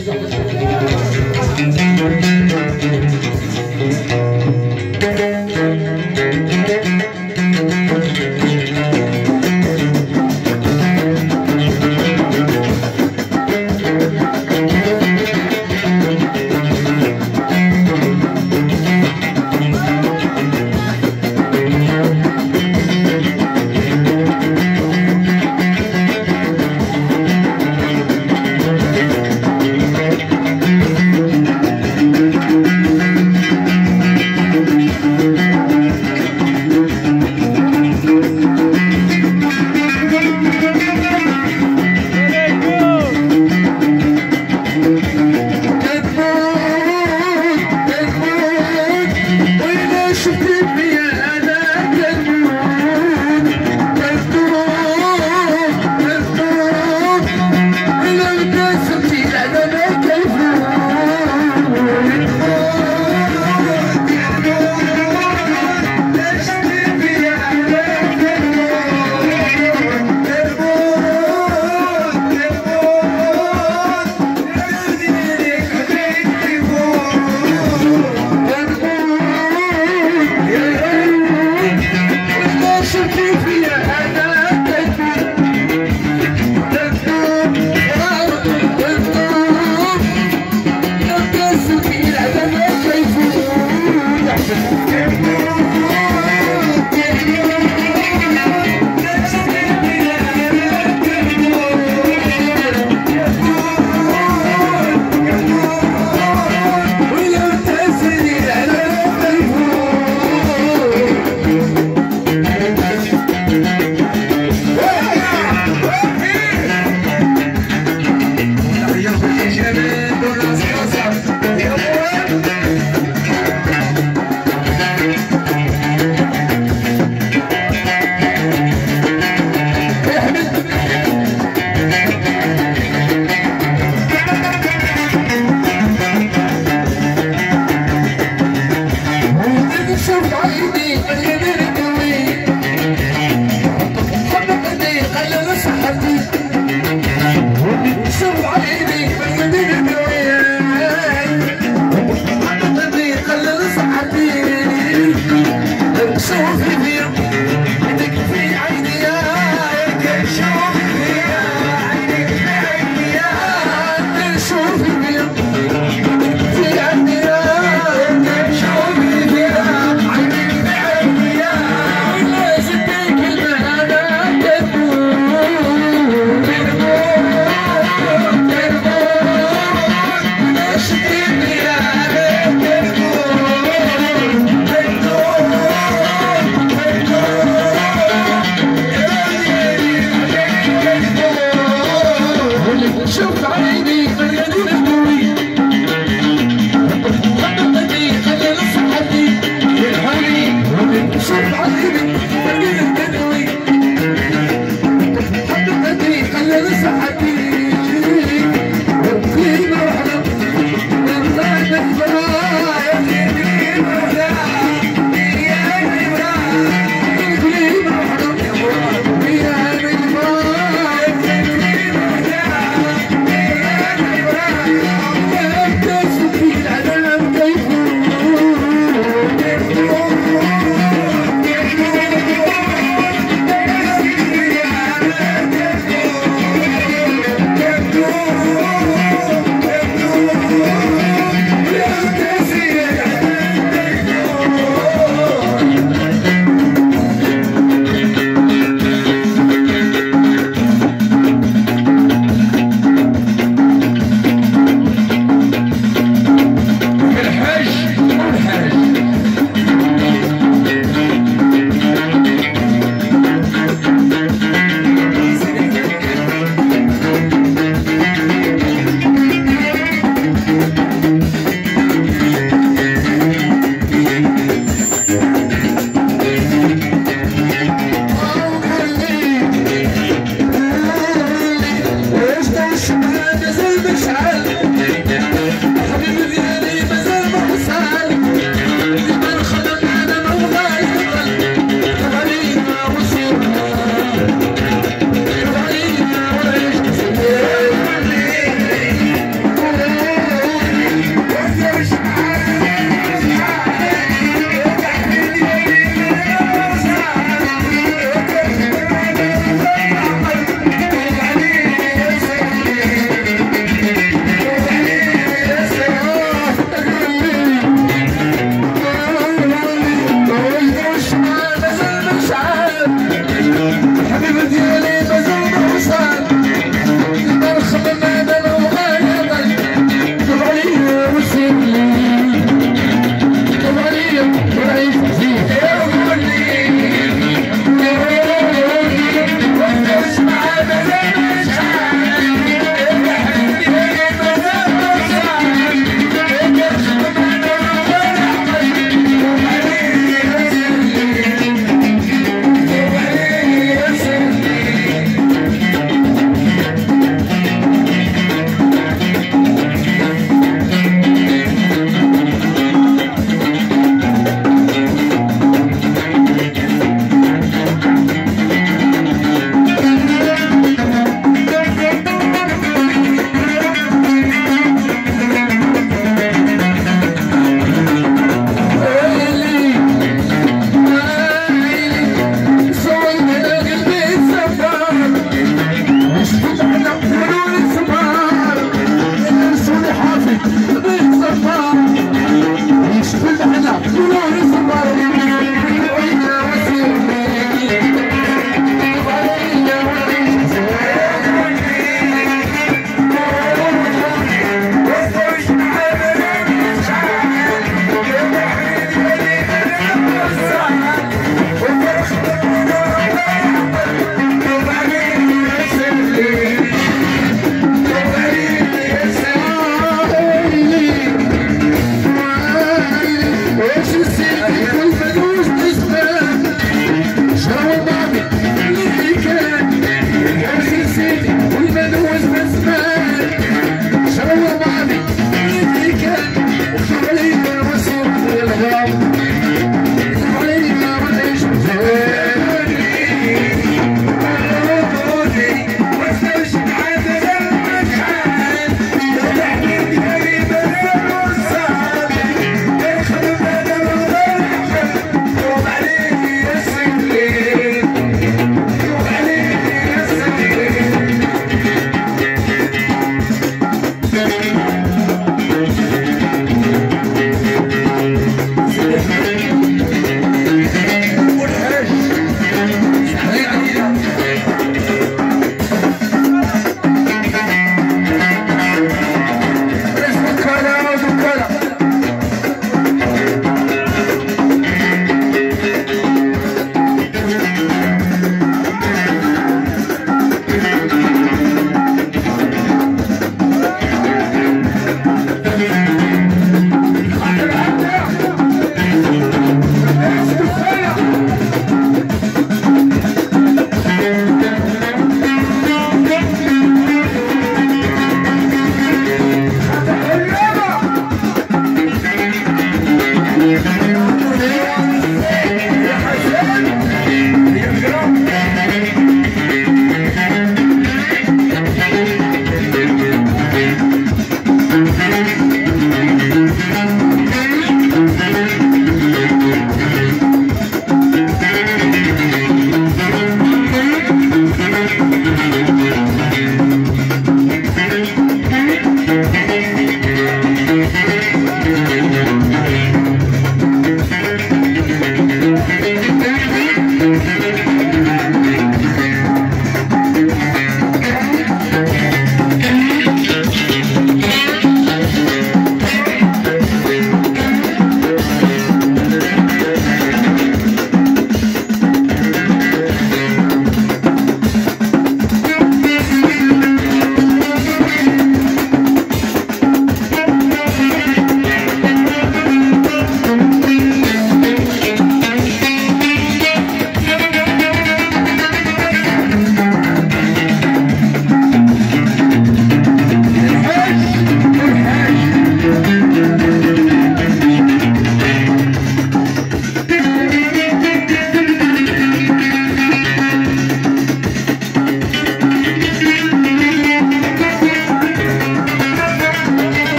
Jebel, Donas, Yes, I did.